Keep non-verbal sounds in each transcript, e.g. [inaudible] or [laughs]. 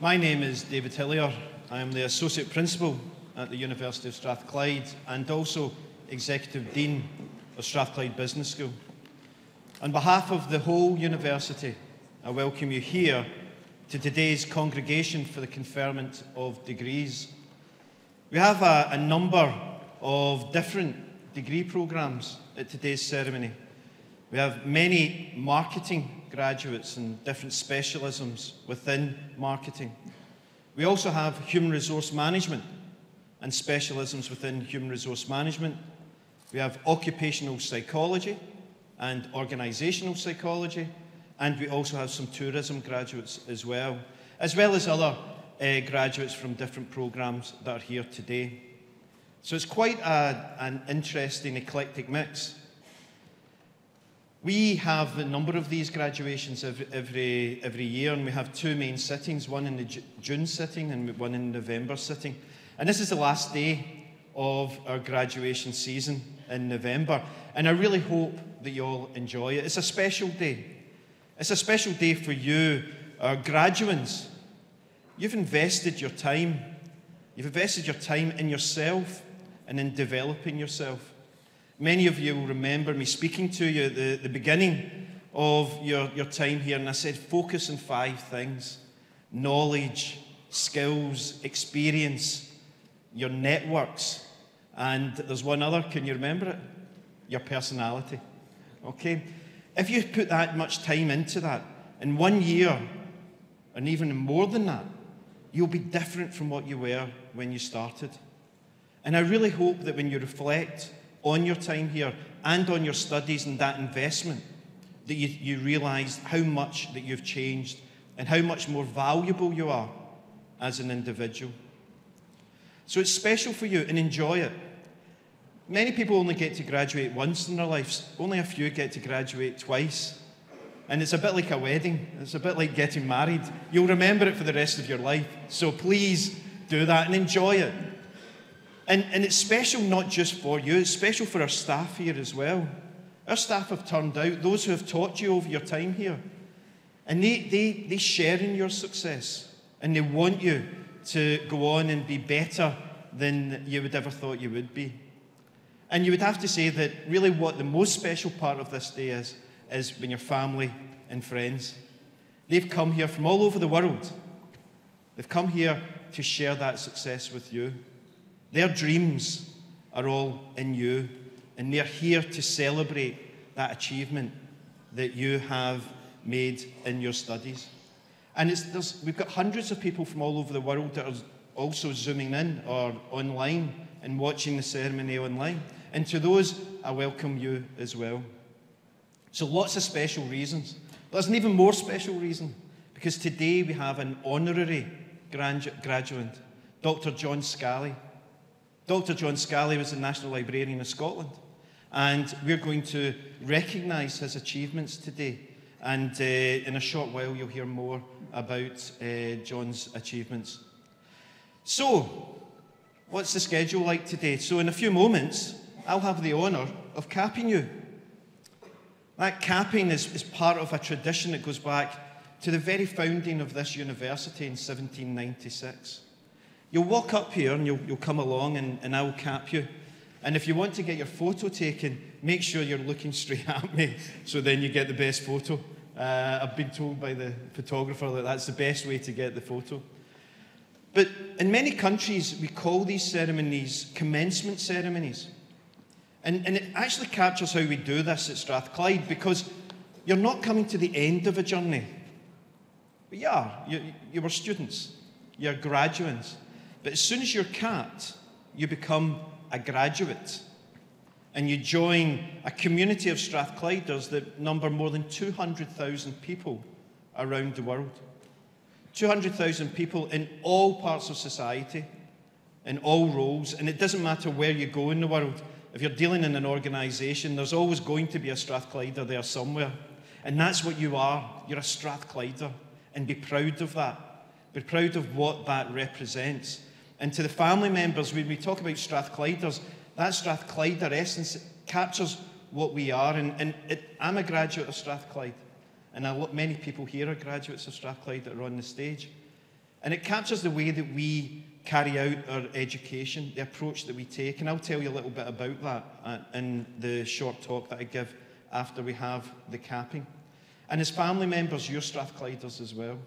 My name is David Hillier. I am the Associate Principal at the University of Strathclyde and also Executive Dean of Strathclyde Business School. On behalf of the whole university, I welcome you here to today's congregation for the conferment of degrees. We have a, a number of different degree programmes at today's ceremony. We have many marketing graduates and different specialisms within marketing. We also have human resource management and specialisms within human resource management. We have occupational psychology and organisational psychology, and we also have some tourism graduates as well, as well as other uh, graduates from different programmes that are here today. So it's quite a, an interesting, eclectic mix. We have a number of these graduations every, every, year, and we have two main sittings one in the June sitting and one in the November sitting. And this is the last day of our graduation season in November, and I really hope that you all enjoy it. It's a special day. It's a special day for you, our graduates. You've invested your time. You've invested your time in yourself and in developing yourself. Many of you will remember me speaking to you at the, the beginning of your, your time here, and I said, focus on five things knowledge, skills, experience, your networks, and there's one other. Can you remember it? Your personality. Okay? If you put that much time into that, in one year, and even more than that, you'll be different from what you were when you started. And I really hope that when you reflect on your time here and on your studies and that investment, that you, you realize how much that you've changed and how much more valuable you are as an individual. So it's special for you and enjoy it. Many people only get to graduate once in their lives, only a few get to graduate twice. And it's a bit like a wedding, it's a bit like getting married. You'll remember it for the rest of your life. So please do that and enjoy it. And, and it's special not just for you, it's special for our staff here as well. Our staff have turned out, those who have taught you over your time here. And they, they, they share in your success. And they want you to go on and be better than you would ever thought you would be. And you would have to say that really what the most special part of this day is, is when your family and friends, they've come here from all over the world. They've come here to share that success with you. Their dreams are all in you, and they're here to celebrate that achievement that you have made in your studies. And we've got hundreds of people from all over the world that are also zooming in or online and watching the ceremony online. And to those, I welcome you as well. So, lots of special reasons. There's an even more special reason because today we have an honorary graduate, Dr. John Scally. Dr. John Scally was the National Librarian of Scotland, and we're going to recognise his achievements today. And uh, in a short while, you'll hear more about uh, John's achievements. So, what's the schedule like today? So, in a few moments, I'll have the honour of capping you. That capping is, is part of a tradition that goes back to the very founding of this university in 1796. You'll walk up here and you'll, you'll come along and, and I'll cap you. And if you want to get your photo taken, make sure you're looking [laughs] straight at me so then you get the best photo. Uh, I've been told by the photographer that that's the best way to get the photo. But in many countries, we call these ceremonies commencement ceremonies. And, and it actually captures how we do this at Strathclyde because you're not coming to the end of a journey. But you are. You, you were students, you're graduates. But as soon as you're capped, you become a graduate and you join a community of Strathclyders that number more than 200,000 people around the world. 200,000 people in all parts of society, in all roles, and it doesn't matter where you go in the world. If you're dealing in an organisation, there's always going to be a Strathclyder there somewhere. And that's what you are. You're a Strathclyder. And be proud of that. Be proud of what that represents. And to the family members, when we talk about Strathclyders, that Strathclyder essence captures what we are. And, and it, I'm a graduate of Strathclyde, and I, many people here are graduates of Strathclyde that are on the stage. And it captures the way that we carry out our education, the approach that we take. And I'll tell you a little bit about that uh, in the short talk that I give after we have the capping. And as family members, you're Strathclyders as well.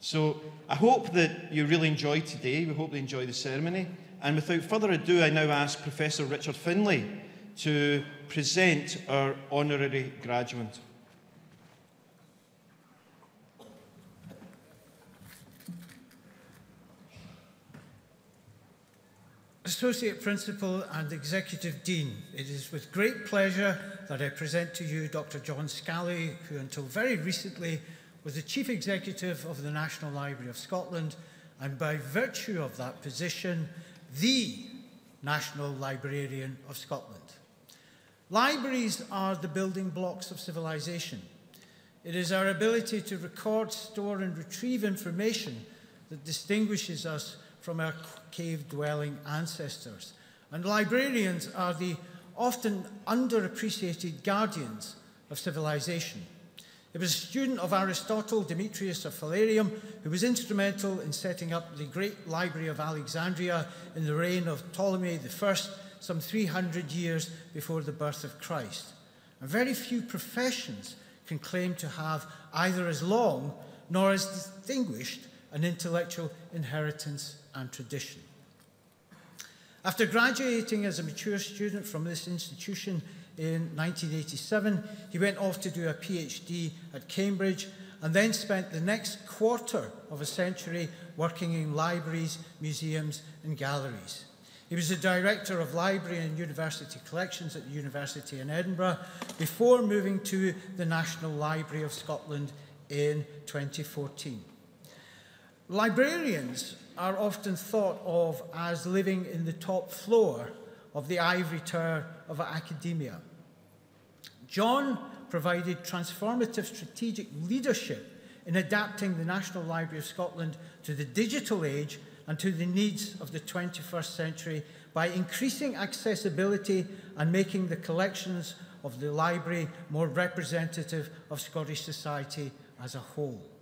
So I hope that you really enjoy today. We hope you enjoy the ceremony. And without further ado, I now ask Professor Richard Finlay to present our honorary graduate. Associate Principal and Executive Dean, it is with great pleasure that I present to you Dr. John Scally, who until very recently was the Chief Executive of the National Library of Scotland and by virtue of that position, the National Librarian of Scotland. Libraries are the building blocks of civilization. It is our ability to record, store and retrieve information that distinguishes us from our cave dwelling ancestors. And librarians are the often underappreciated guardians of civilization. It was a student of Aristotle, Demetrius of Phalerum, who was instrumental in setting up the great library of Alexandria in the reign of Ptolemy I, some 300 years before the birth of Christ. And very few professions can claim to have either as long nor as distinguished an intellectual inheritance and tradition. After graduating as a mature student from this institution in 1987, he went off to do a PhD at Cambridge and then spent the next quarter of a century working in libraries, museums, and galleries. He was the director of library and university collections at the University in Edinburgh before moving to the National Library of Scotland in 2014. Librarians are often thought of as living in the top floor of the ivory tower of academia. John provided transformative strategic leadership in adapting the National Library of Scotland to the digital age and to the needs of the 21st century by increasing accessibility and making the collections of the library more representative of Scottish society as a whole.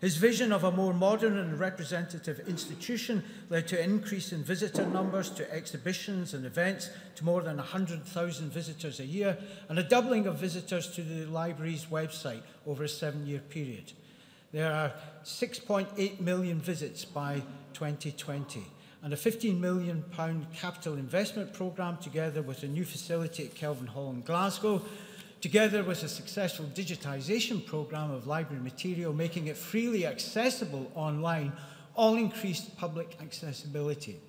His vision of a more modern and representative institution led to an increase in visitor numbers to exhibitions and events to more than 100,000 visitors a year and a doubling of visitors to the library's website over a seven-year period. There are 6.8 million visits by 2020 and a 15 million pound capital investment programme together with a new facility at Kelvin Hall in Glasgow together with a successful digitisation programme of library material, making it freely accessible online, all increased public accessibility.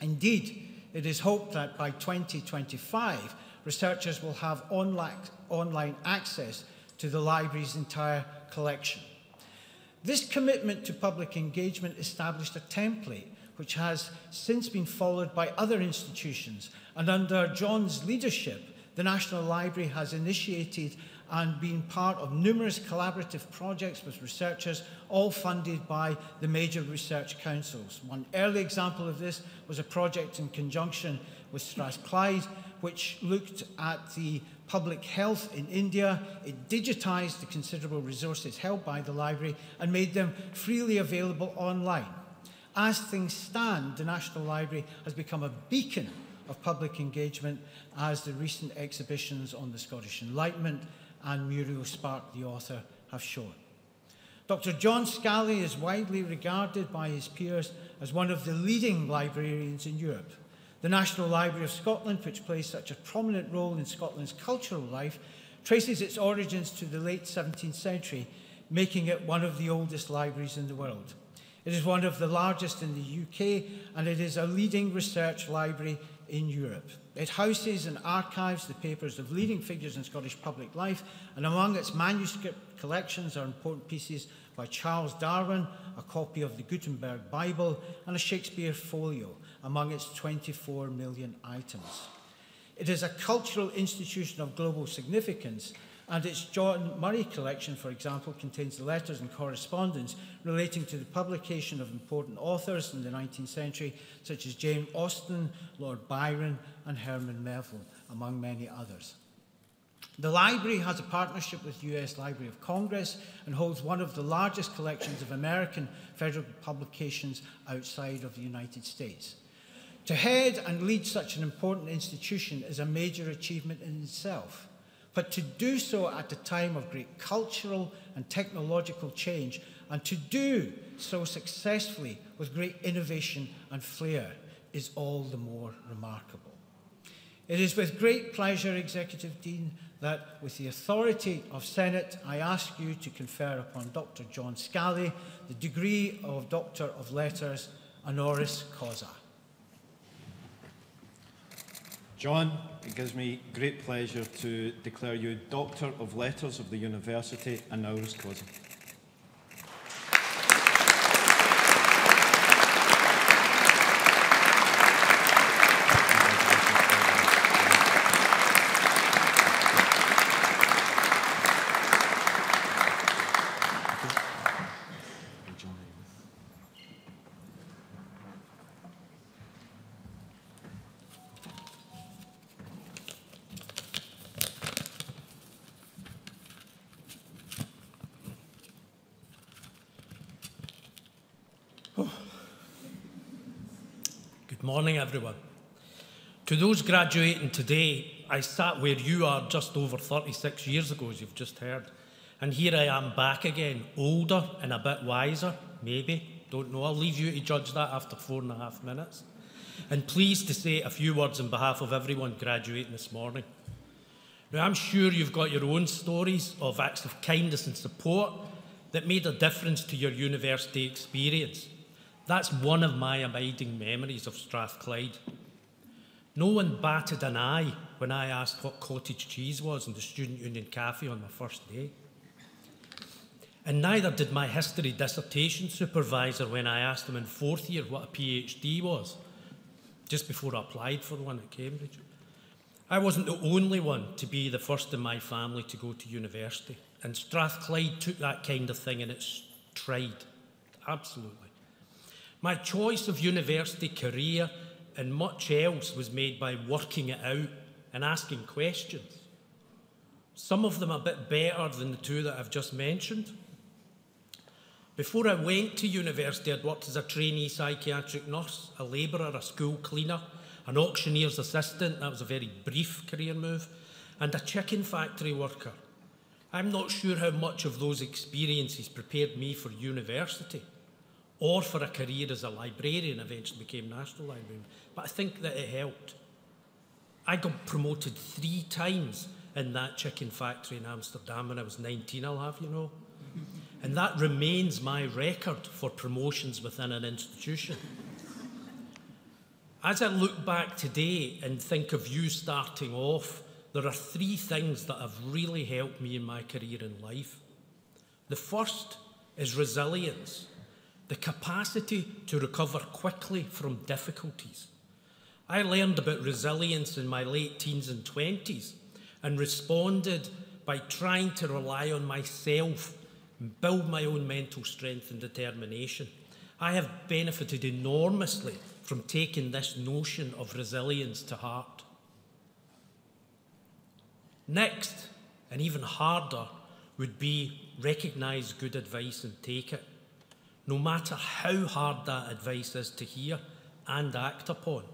Indeed, it is hoped that by 2025, researchers will have online access to the library's entire collection. This commitment to public engagement established a template which has since been followed by other institutions, and under John's leadership, the National Library has initiated and been part of numerous collaborative projects with researchers, all funded by the major research councils. One early example of this was a project in conjunction with Strathclyde, which looked at the public health in India. It digitized the considerable resources held by the library and made them freely available online. As things stand, the National Library has become a beacon of public engagement as the recent exhibitions on the Scottish Enlightenment and Muriel Spark, the author, have shown. Dr. John Scally is widely regarded by his peers as one of the leading librarians in Europe. The National Library of Scotland, which plays such a prominent role in Scotland's cultural life, traces its origins to the late 17th century, making it one of the oldest libraries in the world. It is one of the largest in the UK, and it is a leading research library in Europe. It houses and archives the papers of leading figures in Scottish public life, and among its manuscript collections are important pieces by Charles Darwin, a copy of the Gutenberg Bible, and a Shakespeare folio, among its 24 million items. It is a cultural institution of global significance and its John Murray collection, for example, contains letters and correspondence relating to the publication of important authors in the 19th century, such as Jane Austen, Lord Byron, and Herman Melville, among many others. The library has a partnership with the US Library of Congress and holds one of the largest collections of American federal publications outside of the United States. To head and lead such an important institution is a major achievement in itself. but to do so at a time of great cultural and technological change, and to do so successfully with great innovation and flair is all the more remarkable. It is with great pleasure, Executive Dean, that with the authority of Senate, I ask you to confer upon Dr. John Scally the degree of Doctor of Letters honoris causa. John, it gives me great pleasure to declare you Doctor of Letters of the University and Nowruz Cousin. Morning, everyone. To those graduating today, I sat where you are just over 36 years ago, as you've just heard. And here I am back again, older and a bit wiser, maybe. Don't know. I'll leave you to judge that after four and a half minutes. And pleased to say a few words on behalf of everyone graduating this morning. Now, I'm sure you've got your own stories of acts of kindness and support that made a difference to your university experience. That's one of my abiding memories of Strathclyde. No one batted an eye when I asked what cottage cheese was in the Student Union Cafe on my first day. And neither did my history dissertation supervisor when I asked him in fourth year what a PhD was, just before I applied for one at Cambridge. I wasn't the only one to be the first in my family to go to university, and Strathclyde took that kind of thing in its stride. Absolutely. My choice of university career and much else was made by working it out and asking questions. Some of them a bit better than the two that I've just mentioned. Before I went to university, I'd worked as a trainee psychiatric nurse, a labourer, a school cleaner, an auctioneer's assistant, that was a very brief career move, and a chicken factory worker. I'm not sure how much of those experiences prepared me for university. Or for a career as a librarian, eventually became National Librarian, but I think that it helped. I got promoted three times in that chicken factory in Amsterdam when I was 19, I'll have you know. [laughs] And that remains my record for promotions within an institution. As I look back today and think of you starting off, there are three things that have really helped me in my career in life. The first is resilience, the capacity to recover quickly from difficulties. I learned about resilience in my late teens and 20s and responded by trying to rely on myself and build my own mental strength and determination. I have benefited enormously from taking this notion of resilience to heart. Next, and even harder, would be recognise good advice and take it, no matter how hard that advice is to hear and act upon.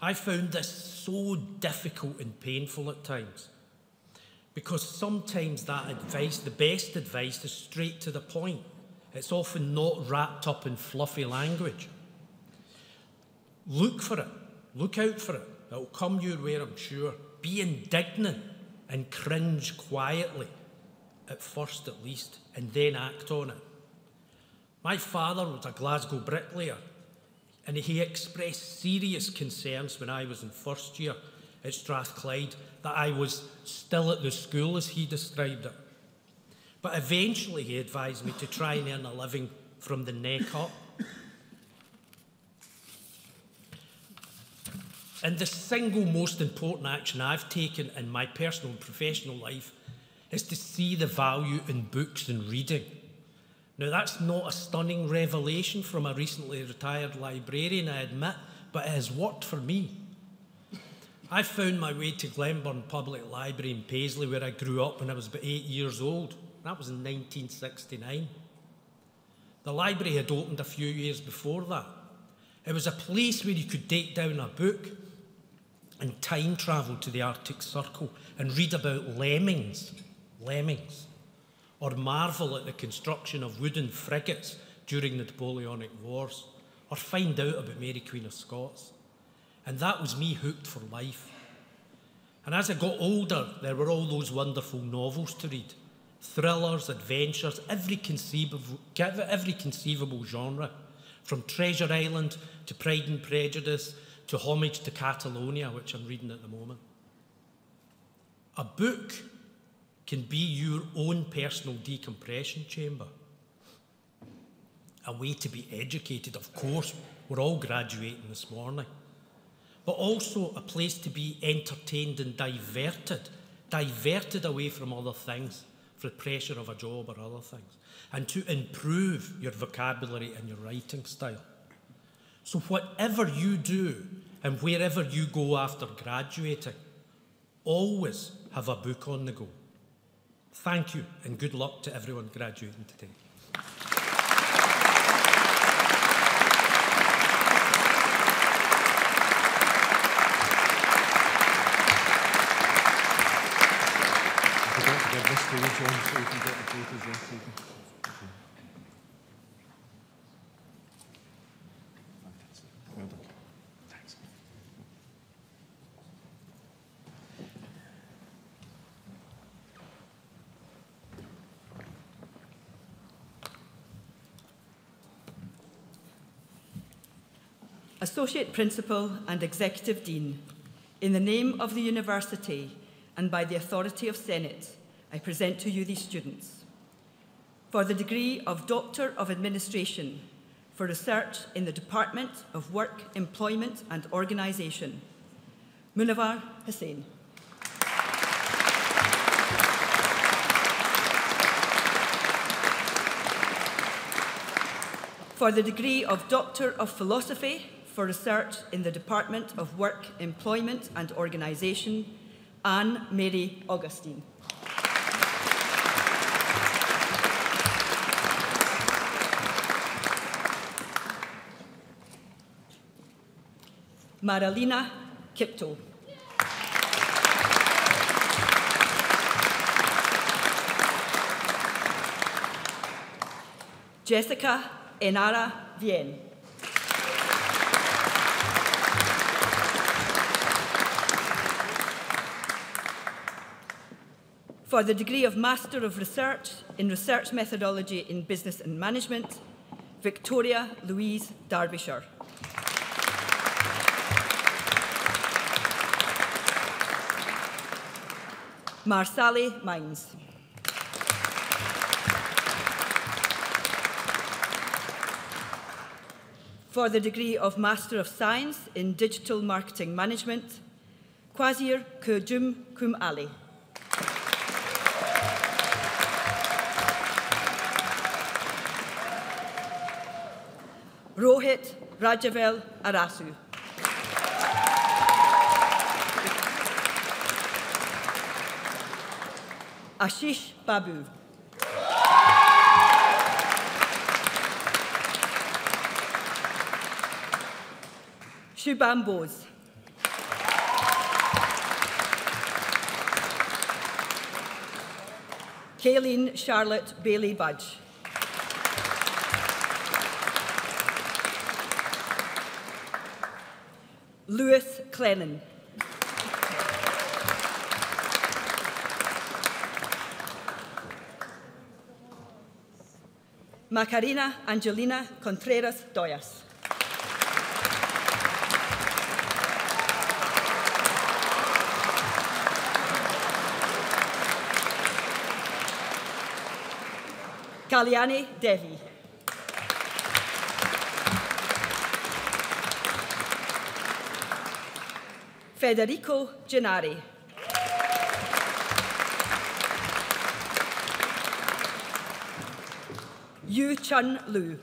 I found this so difficult and painful at times because sometimes that advice, the best advice, is straight to the point. It's often not wrapped up in fluffy language. Look for it, look out for it. It'll come your way, I'm sure. Be indignant and cringe quietly, at first at least, and then act on it. My father was a Glasgow bricklayer, and he expressed serious concerns when I was in first year at Strathclyde that I was still at the school, as he described it. But eventually, he advised me to try and earn a living from the neck up. And the single most important action I've taken in my personal and professional life is to see the value in books and reading. Now, that's not a stunning revelation from a recently retired librarian, I admit, but it has worked for me. I found my way to Glenburn Public Library in Paisley, where I grew up when I was about eight years old. That was in 1969. The library had opened a few years before that. It was a place where you could take down a book and time travel to the Arctic Circle and read about lemmings, lemmings, or marvel at the construction of wooden frigates during the Napoleonic Wars, or find out about Mary Queen of Scots. And that was me hooked for life. And as I got older, there were all those wonderful novels to read thrillers, adventures, every conceivable, every conceivable genre, from Treasure Island to Pride and Prejudice to Homage to Catalonia, which I'm reading at the moment. A book can be your own personal decompression chamber. A way to be educated, of course, we're all graduating this morning but also a place to be entertained and diverted, diverted away from other things, for the pressure of a job or other things, and to improve your vocabulary and your writing style. So, whatever you do and wherever you go after graduating, always have a book on the go. Thank you and good luck to everyone graduating today. for you, John, so you can get the. Associate Principal and Executive Dean, in the name of the University and by the authority of Senate, I present to you these students. For the degree of Doctor of Administration for research in the Department of Work, Employment and Organisation, Munawar Hussain. For the degree of Doctor of Philosophy for research in the Department of Work, Employment and Organisation, Anne Mary Augustine. Maralina Kipto. Jessica Enara Vien. For the degree of Master of Research in Research Methodology in Business and Management, Victoria Louise Derbyshire. Marsali Mines. For the degree of Master of Science in Digital Marketing Management, Kwazir Kujum Kum Ali. Rohit Rajavel Arasu. Ashish Babu. Shubham Bose. Kayleen Charlotte Bailey Budge. Lewis Clennon. Macarena Angelina Contreras Doyas. Kalyani Devi. Federico Gennari. Yu Chun Lu.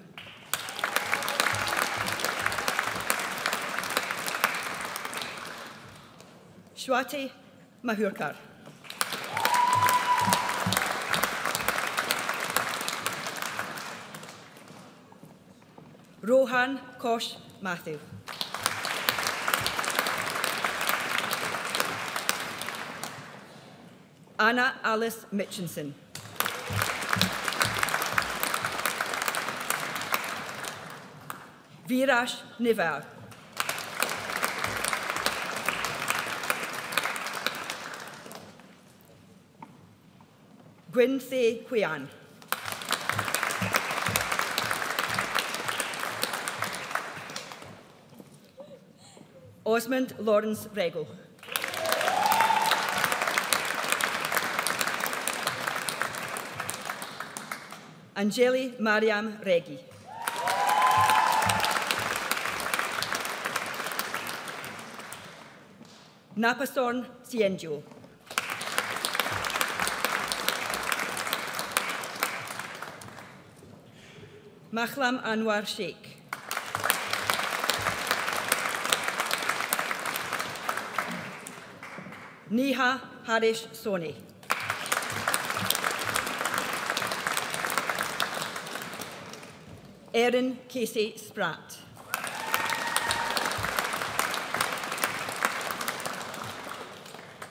Shwati Mahurkar. Rohan Kosh Matthew. Anna Alice Mitchinson. Virash Nivar. Gwyn Hwian. Osmond Lawrence Regal. Angeli Mariam Regi. Napasorn Siengio. Mahlam Anwar Sheikh. Neha Harish Soni. Erin Casey Spratt.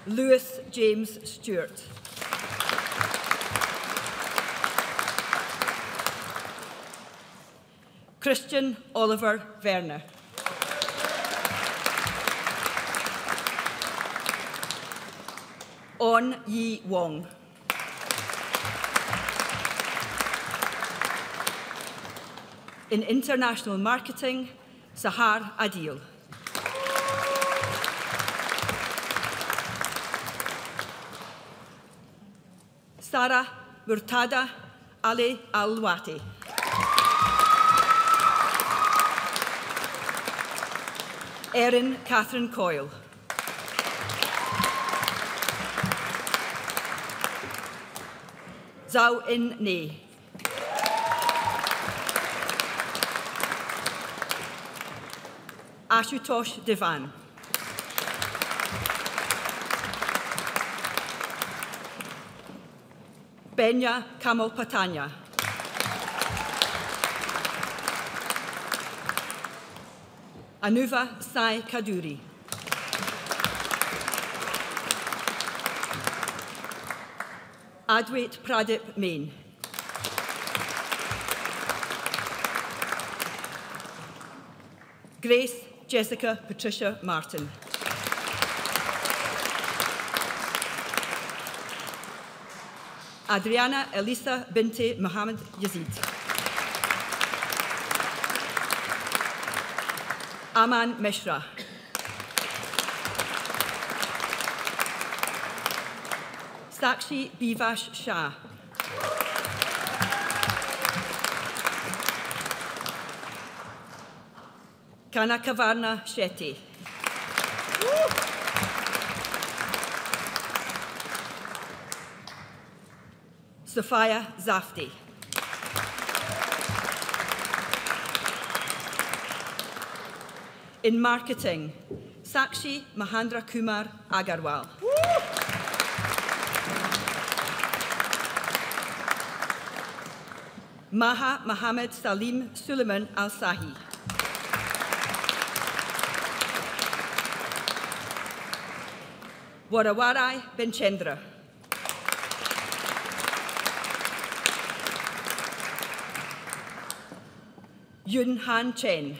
Lewis James Stewart. Christian Oliver Werner. On Yi Wong. in International Marketing, Sahar Adil. Sara Murtada Ali Alwati. Erin Catherine Coyle. Zhao In Ni. Ashutosh Devan. Benya Kamal Patania. Anuva Sai Kaduri. Adwait Pradip Main. Grace Jessica Patricia Martin. Adriana Elisa Binte Mohammed Yazid. Aman Mishra. Sakshi Bivash Shah. Kanakavarna Shetty. Sophia Zafti. In marketing, Sakshi Mahendra Kumar Agarwal. Maha Mohammed Salim Suleiman Al Warawarai Benchendra. Yun Han Chen.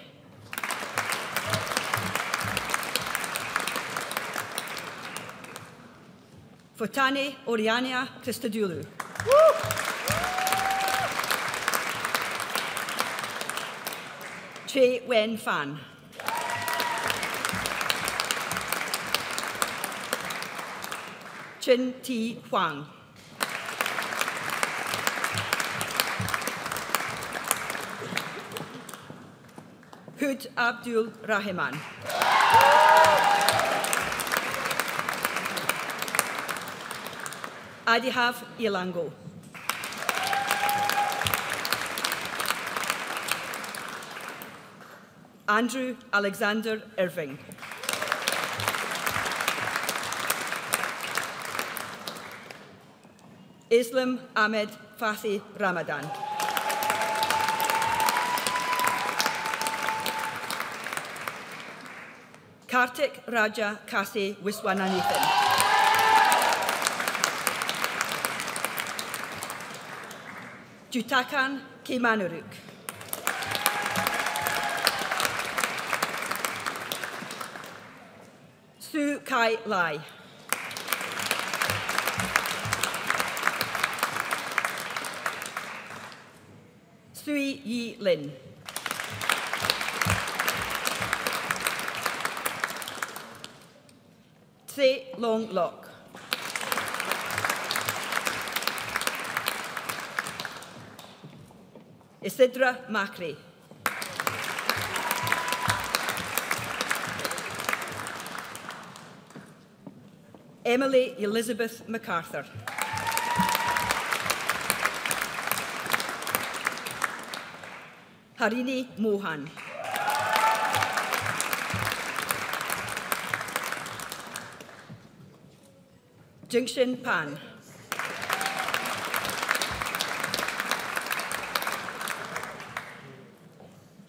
Fotane Oriania Christodoulou. Che Wen Fan. Chen Ti Huang. Hud Abdul Rahman. Adihav Ilango. Andrew Alexander Irving. Islam Ahmed Fathi Ramadan. Kartik Raja Kasi Wiswananathan. Jutakan Kimanuruk. Su Kai Lai. Thuy Yi Lin. Tse Long Lok. Isidra Macri. Emily Elizabeth MacArthur. Harini Mohan. Jingshin Pan.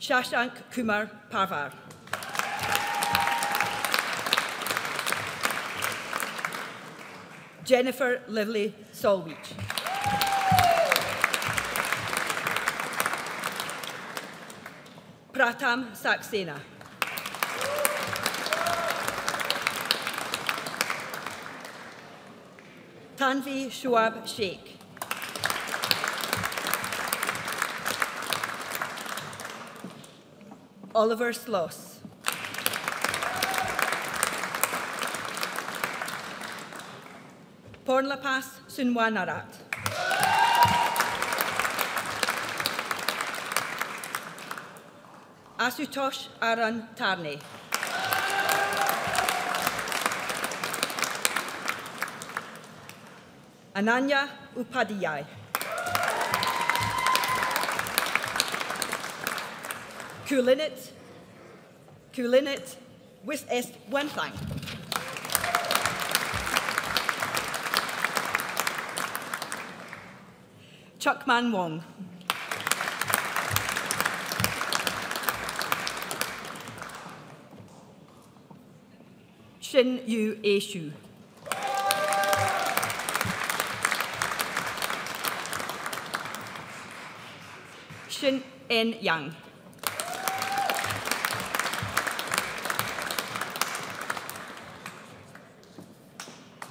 Shashank Kumar Parvar. Jennifer Lively Solwich. Pratam Saxena. Tanvi Shuab Sheikh. Oliver Sloss. Pornlapas Sunwanarat. Asutosh Aran Tarney. Ananya Upadhyay. Kulinit, Kulinit, with est Wentang. Chuckman Wong. Shin Yu Eshu. Shin En Yang.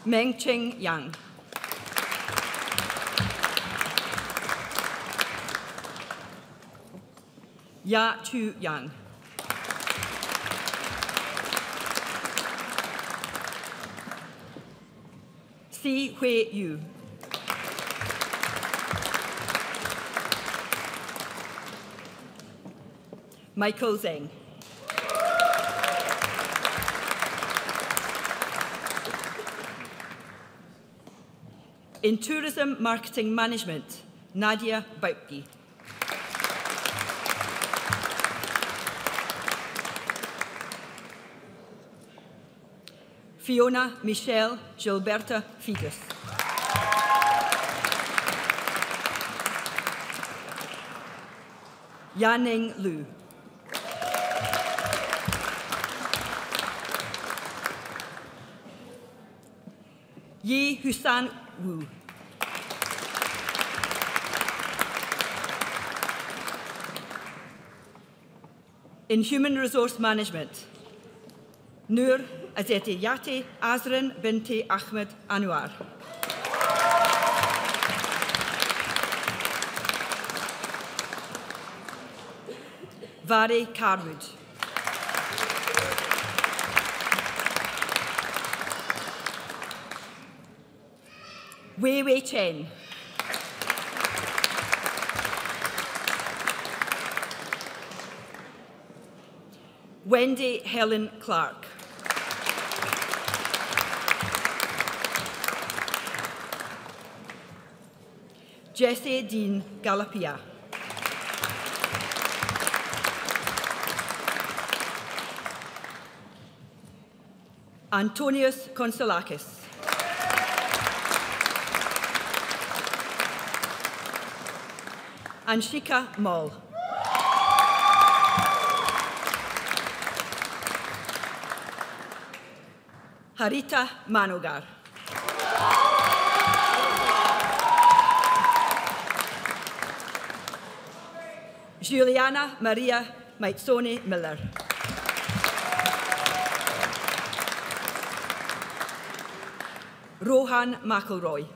Meng Cheng Yang. Ya Chu Yang. Si Hui Yu. Michael Zeng. In tourism marketing management, Nadia Baupki. Fiona Michelle Gilberta Figus. Yaning Lu. Yi Husan Wu. In human resource management, Nur Azeti Yati, Azrin Binti Ahmed Anwar. Vari Carwood. Wei Wei Chen. Wendy Helen Clark. Jesse Dean Galapia. Antonius Consolakis. Anshika Moll. Harita Manogar. Juliana Maria Maitsoni Miller. Rohan McElroy.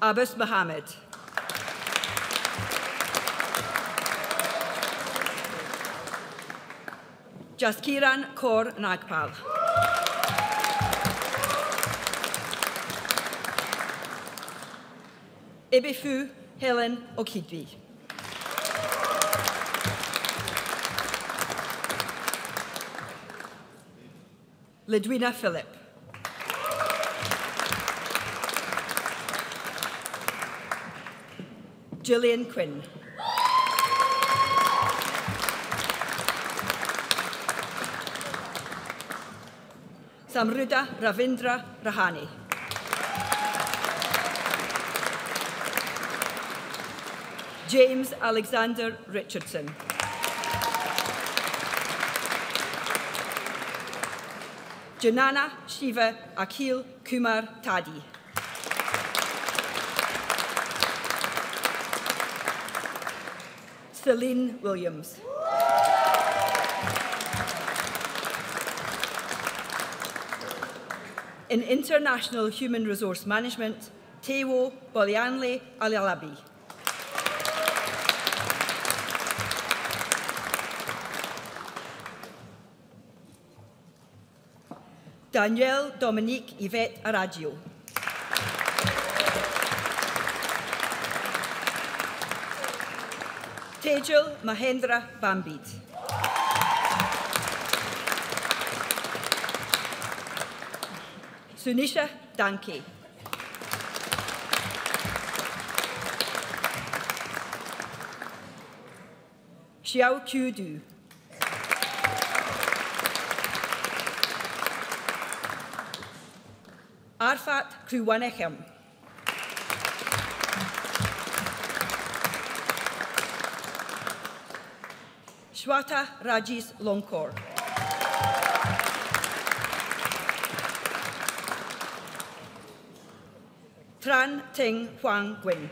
Abbas Mohammed. Jaskiran Kaur Nagpal. Ebefu Helen Okidwi. Ledwina Philip. Gillian Quinn. Samruda Ravindra Rahani. James Alexander Richardson. Janana Shiva Akhil Kumar Tadi. Celine Williams. In International Human Resource Management, Tewo Bolianle Alialabi. Danielle Dominique Yvette radio. Tejal Mahendra Bambid. Sunisha Danke. Xiao Qiu Du. Arfat Krúanechem. Shwata Rajis Longkor. Tran Ting Huang Gwyn.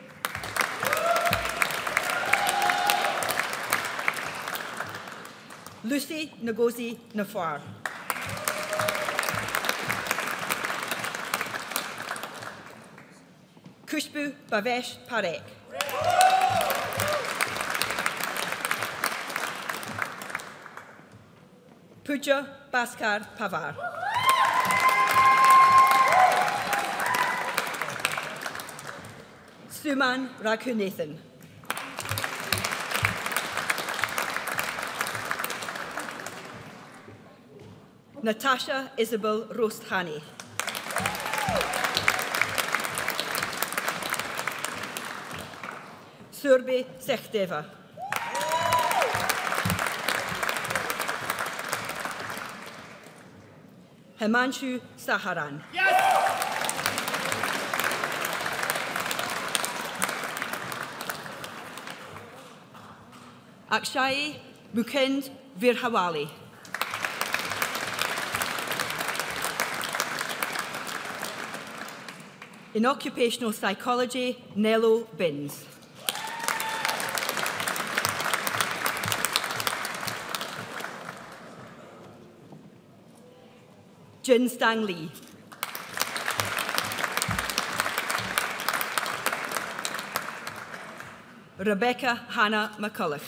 Lucy Ngozi Nafar. Khushbu Bhavesh Parekh. Pooja Bhaskar Pavar. Suman Raghunathan. Natasha Isabel Rosthani. Surbi Sechdeva. Himanshu Saharan. Yes! Akshay Mukund Virhawali. In occupational psychology, Nello Binns. Jin Stang Lee. Rebecca Hannah McCulloch.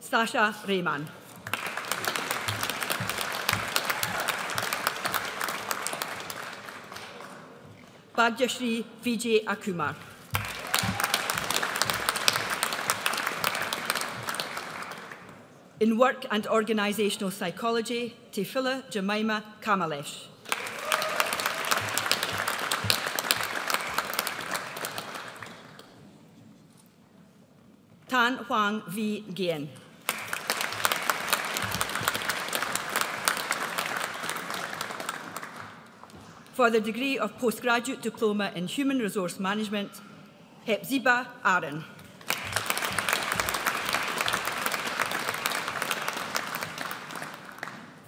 Sasha Rayman. Bhagyashree Vijay Akumar. in work and organisational psychology, Tefila Jemima Kamalesh. Tan Huang V. Gien. For the degree of postgraduate diploma in human resource management, Hepziba Aaron.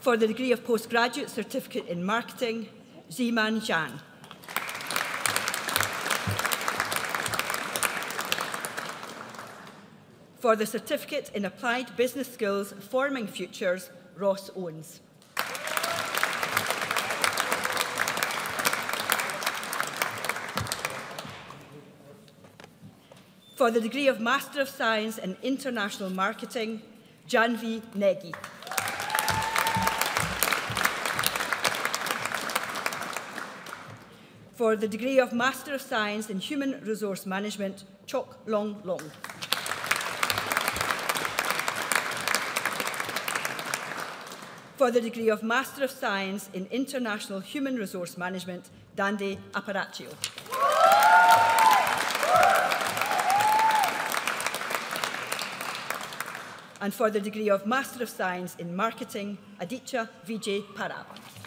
For the degree of postgraduate certificate in marketing, Ziman Jan. For the certificate in applied business skills, forming futures, Ross Owens. For the degree of Master of Science in International Marketing, Janvi Negi. For the degree of Master of Science in Human Resource Management, Chok Long Long. For the degree of Master of Science in International Human Resource Management, Dande Apparaccio. and for the degree of Master of Science in Marketing, Aditya Vijay Parab.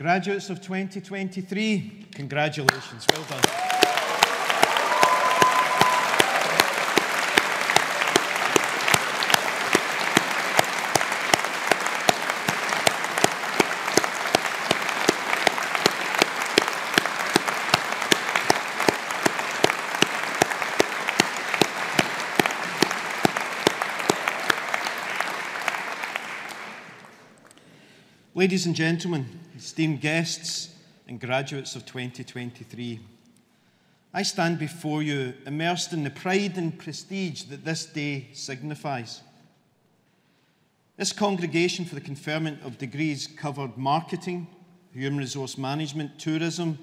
Graduates of 2023, congratulations, well done. Ladies and gentlemen, esteemed guests and graduates of 2023, I stand before you immersed in the pride and prestige that this day signifies. This congregation for the conferment of degrees covered marketing, human resource management, tourism,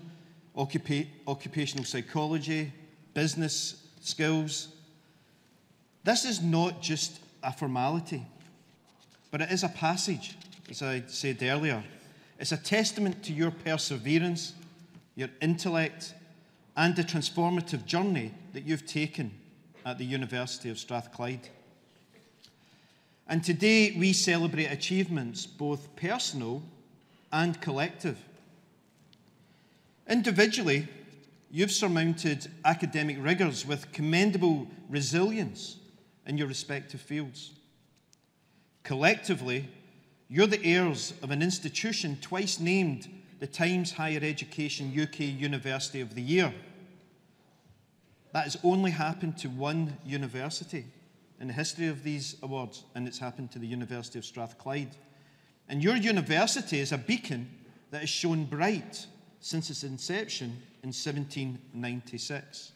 occupa- occupational psychology, business skills. This is not just a formality, but it is a passage as I said earlier. It's a testament to your perseverance, your intellect, and the transformative journey that you've taken at the University of Strathclyde. And today we celebrate achievements both personal and collective. Individually, you've surmounted academic rigours with commendable resilience in your respective fields. Collectively, you're the heirs of an institution twice named the Times Higher Education UK University of the Year. That has only happened to one university in the history of these awards, and it's happened to the University of Strathclyde. And your university is a beacon that has shone bright since its inception in 1796.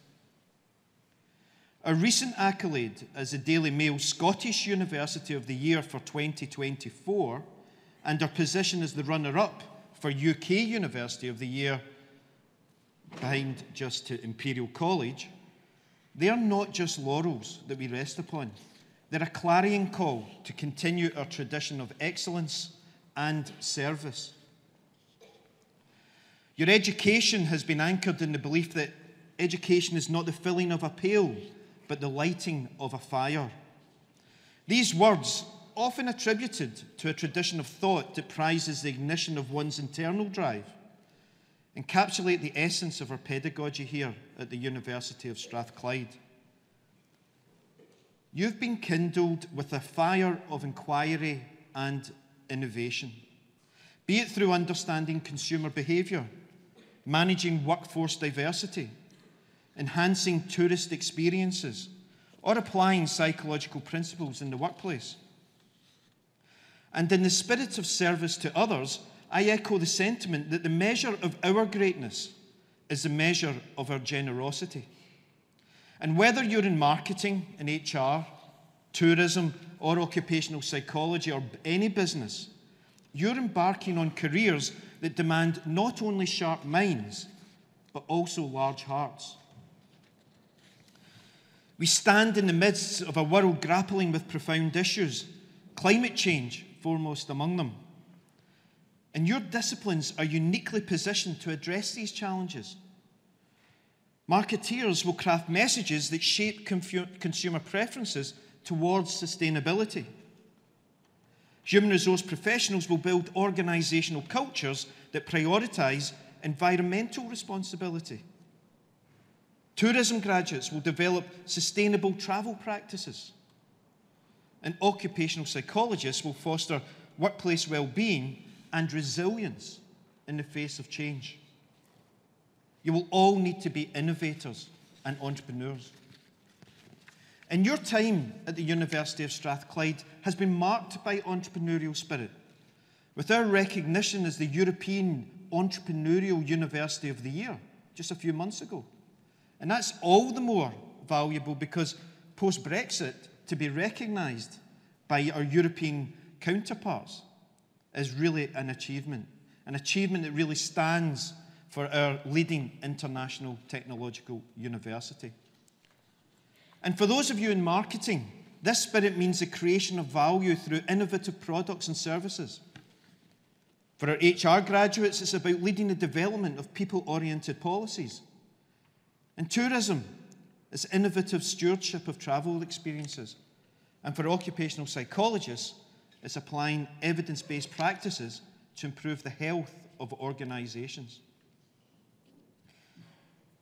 A recent accolade as the Daily Mail Scottish University of the Year for 2024 and our position as the runner up for UK University of the Year behind just to Imperial College, they are not just laurels that we rest upon. They're a clarion call to continue our tradition of excellence and service. Your education has been anchored in the belief that education is not the filling of a pail, but the lighting of a fire. These words, often attributed to a tradition of thought that prizes the ignition of one's internal drive, encapsulate the essence of our pedagogy here at the University of Strathclyde. You've been kindled with a fire of inquiry and innovation, be it through understanding consumer behaviour, managing workforce diversity, enhancing tourist experiences, or applying psychological principles in the workplace. And in the spirit of service to others, I echo the sentiment that the measure of our greatness is the measure of our generosity. And whether you're in marketing, in HR, tourism, or occupational psychology, or any business, you're embarking on careers that demand not only sharp minds, but also large hearts. We stand in the midst of a world grappling with profound issues, climate change foremost among them. And your disciplines are uniquely positioned to address these challenges. Marketeers will craft messages that shape consumer preferences towards sustainability. Human resource professionals will build organisational cultures that prioritise environmental responsibility. Tourism graduates will develop sustainable travel practices. And occupational psychologists will foster workplace well-being and resilience in the face of change. You will all need to be innovators and entrepreneurs. And your time at the University of Strathclyde has been marked by entrepreneurial spirit, with our recognition as the European Entrepreneurial University of the Year just a few months ago. And that's all the more valuable because post Brexit, to be recognised by our European counterparts is really an achievement, an achievement that really stands for our leading international technological university. And for those of you in marketing, this spirit means the creation of value through innovative products and services. For our HR graduates, it's about leading the development of people oriented policies. In tourism, it's innovative stewardship of travel experiences. And for occupational psychologists, it's applying evidence based practices to improve the health of organisations.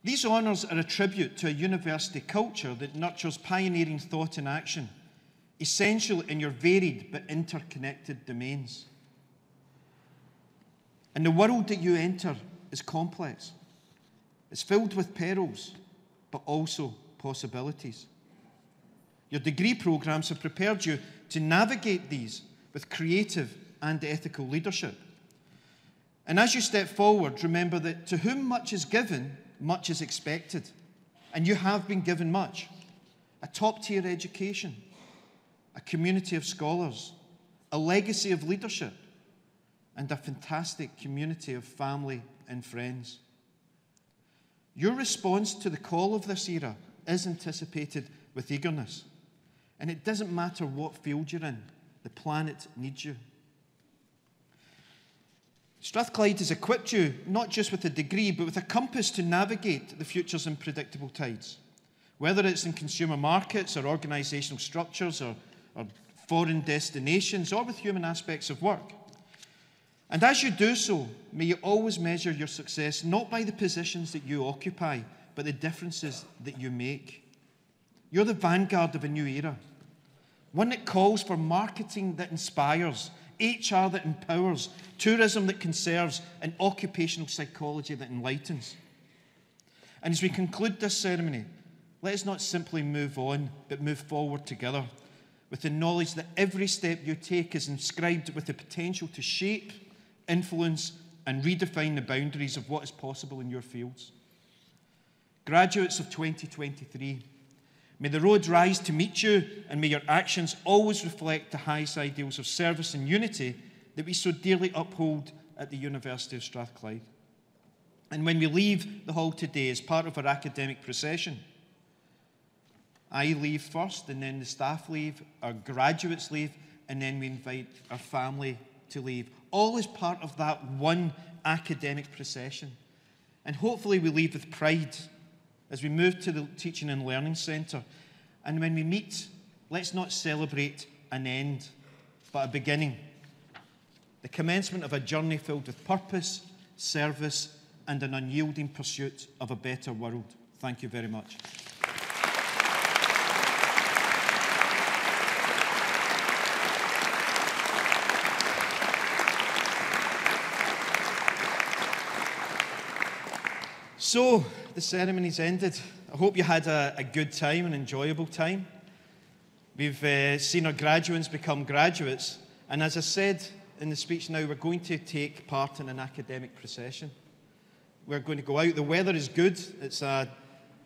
These honours are a tribute to a university culture that nurtures pioneering thought and action, essential in your varied but interconnected domains. And the world that you enter is complex. It's filled with perils, but also possibilities. Your degree programmes have prepared you to navigate these with creative and ethical leadership. And as you step forward, remember that to whom much is given, much is expected. And you have been given much a top tier education, a community of scholars, a legacy of leadership, and a fantastic community of family and friends. Your response to the call of this era is anticipated with eagerness. And it doesn't matter what field you're in, the planet needs you. Strathclyde has equipped you not just with a degree, but with a compass to navigate the future's unpredictable tides. Whether it's in consumer markets or organisational structures or, or foreign destinations or with human aspects of work. And as you do so, may you always measure your success not by the positions that you occupy, but the differences that you make. You're the vanguard of a new era, one that calls for marketing that inspires, HR that empowers, tourism that conserves, and occupational psychology that enlightens. And as we conclude this ceremony, let us not simply move on, but move forward together with the knowledge that every step you take is inscribed with the potential to shape, influence, and redefine the boundaries of what is possible in your fields. Graduates of 2023, May the road rise to meet you, and may your actions always reflect the highest ideals of service and unity that we so dearly uphold at the University of Strathclyde. And when we leave the hall today as part of our academic procession, I leave first, and then the staff leave, our graduates leave, and then we invite our family to leave. All as part of that one academic procession. And hopefully, we leave with pride as we move to the Teaching and Learning Centre. And when we meet, let's not celebrate an end, but a beginning. The commencement of a journey filled with purpose, service, and an unyielding pursuit of a better world. Thank you very much. So, the ceremony's ended. I hope you had a, a good time, an enjoyable time. We've uh, seen our graduates become graduates, and as I said in the speech now, we're going to take part in an academic procession. We're going to go out. The weather is good. It's a,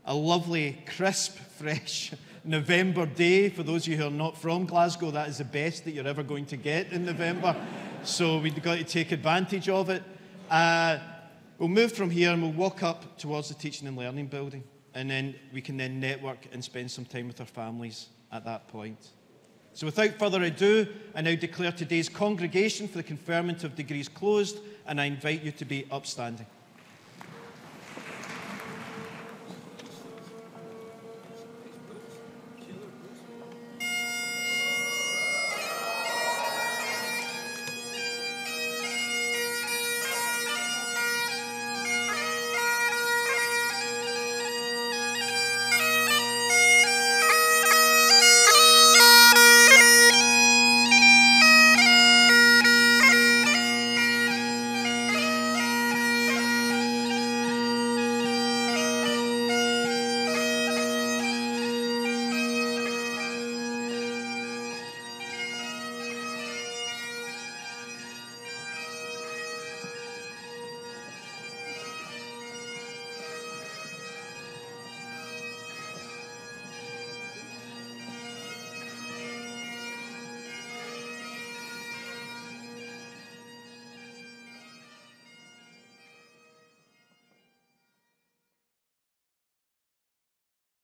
a lovely, crisp, [laughs] fresh November day. For those of you who are not from Glasgow, that is the best that you're ever going to get in November. so we've got to take advantage of it. Uh, We'll move from here and we'll walk up towards the teaching and learning building, and then we can then network and spend some time with our families at that point. So without further ado, I now declare today's congregation for the conferment of degrees closed, and I invite you to be upstanding.